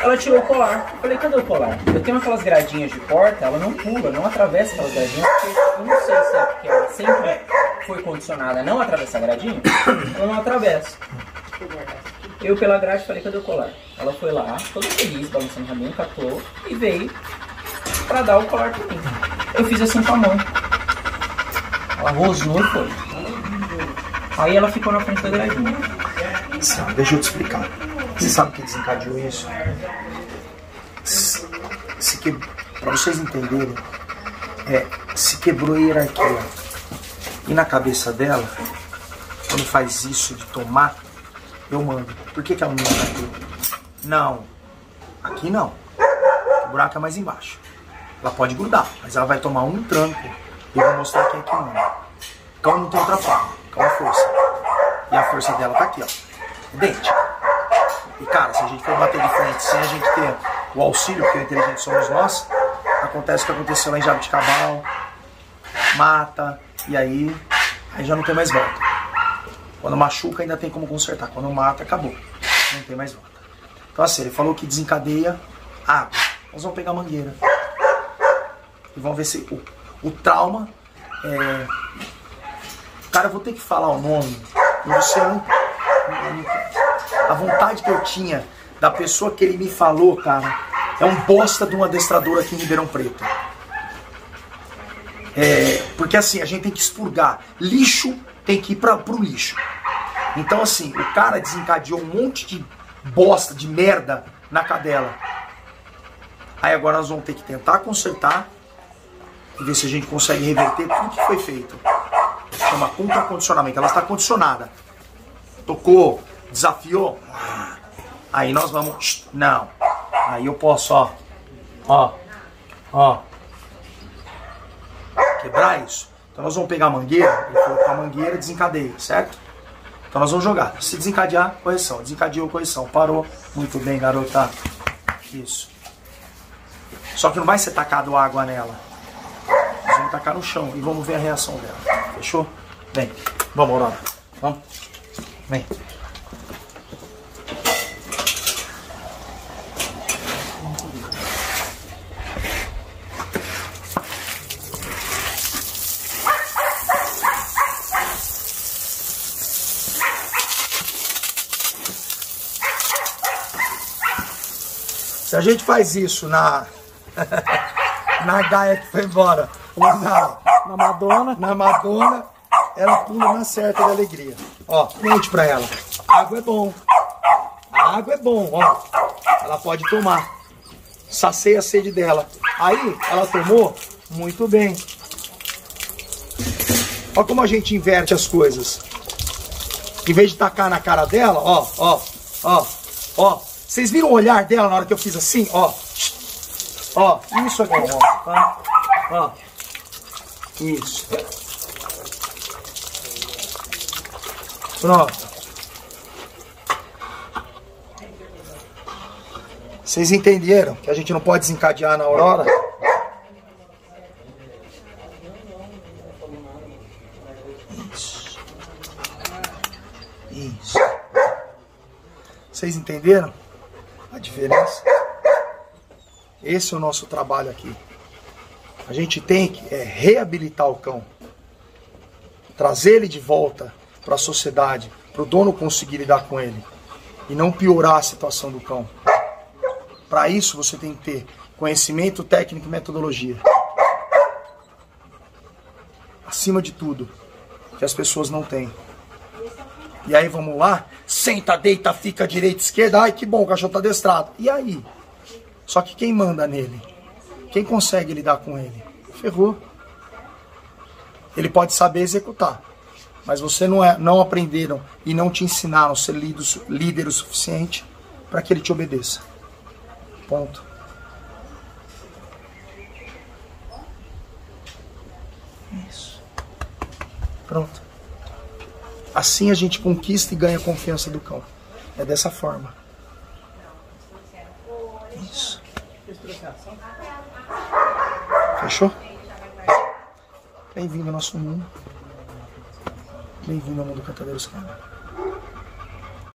Ela tirou o colar. Eu falei, cadê o colar? Eu tenho aquelas gradinhas de porta, ela não pula, não atravessa aquelas gradinhas, porque eu não sei se é porque ela sempre foi condicionada a não atravessar a gradinha, ela não atravessa. Eu pela grade falei, cadê o colar? Ela foi lá, toda feliz, balançando o rabinho, catou e veio pra dar o colar pra mim. Eu fiz assim com a mão. Ela rosnou e foi. Aí ela ficou na frente da gradinha. Sim, deixa eu te explicar. Você sabe o que desencadeou isso? Se, que, pra vocês entenderem, é, se quebrou a hierarquia. E na cabeça dela, quando faz isso de tomar, eu mando. Por que, que ela não manda aqui? Não. Aqui não. O buraco é mais embaixo. Ela pode grudar, mas ela vai tomar um tranco. E eu vou mostrar quem é que manda. Cão não tem outra forma. Cão é força. E a força dela tá aqui, ó. Dente. E cara, se a gente for bater de frente sem a gente ter o auxílio, porque o inteligente somos nós, acontece o que aconteceu lá em Jabuticabal, mata, e aí, aí já não tem mais volta. Quando machuca ainda tem como consertar. Quando mata, acabou. Não tem mais volta. Então assim, ele falou que desencadeia água. Nós vamos pegar a mangueira. E vamos ver se o, o trauma é. Cara, eu vou ter que falar o nome. O Luciano. A vontade que eu tinha da pessoa que ele me falou, cara, é um bosta de um adestrador aqui em Ribeirão Preto. É, porque assim, a gente tem que expurgar. Lixo tem que ir para pro lixo. Então assim, o cara desencadeou um monte de bosta, de merda na cadela. Aí agora nós vamos ter que tentar consertar e ver se a gente consegue reverter tudo que foi feito. Chama contra-condicionamento. Ela está condicionada. Tocou, desafiou. Aí nós vamos. Não. Aí eu posso, ó. Ó. Ó. Quebrar isso. Então nós vamos pegar a mangueira e colocar a mangueira desencadeia, certo? Então nós vamos jogar. Se desencadear, correção. Desencadeou, correção. Parou. Muito bem, garota. Isso. Só que não vai ser tacado água nela. Nós vamos tacar no chão e vamos ver a reação dela. Fechou? Vem. Vamos, Aurora. Vamos. Vem. Se a gente faz isso na. na Gaia que foi embora, ou na, na Madonna, na Madonna, ela pula na certa de alegria. Ó, mente pra ela. Água é bom. A água é bom, ó. Ela pode tomar. Sacia a sede dela. Aí, ela tomou, muito bem. Ó como a gente inverte as coisas. Em vez de tacar na cara dela, ó, ó, ó, ó. Vocês viram o olhar dela na hora que eu fiz assim, ó? Ó, isso aqui, ó, tá? Ó. Isso. Pronto. Vocês entenderam que a gente não pode desencadear na aurora? Isso. Isso. Vocês entenderam a diferença? Esse é o nosso trabalho aqui. A gente tem que é, reabilitar o cão, trazer ele de volta para a sociedade, para o dono conseguir lidar com ele e não piorar a situação do cão. Para isso você tem que ter conhecimento técnico e metodologia. Acima de tudo, que as pessoas não têm. E aí vamos lá, senta, deita, fica direita, esquerda, ai que bom, o cachorro tá adestrado. E aí? Só que quem manda nele? Quem consegue lidar com ele? Ferrou. Ele pode saber executar, mas você não, é, não aprenderam e não te ensinaram a ser líder, líder o suficiente para que ele te obedeça. Ponto. Isso. Pronto. Assim a gente conquista e ganha a confiança do cão. É dessa forma. Isso. Fechou? Bem-vindo ao nosso mundo. Bem-vindo ao mundo Cantadeiros Câmara.